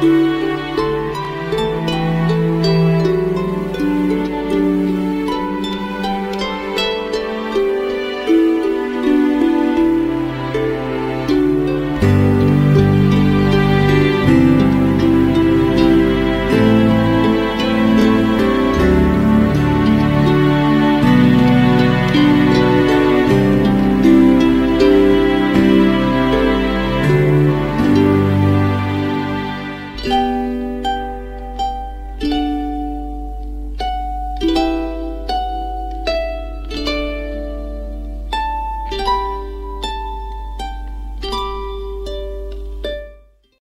Música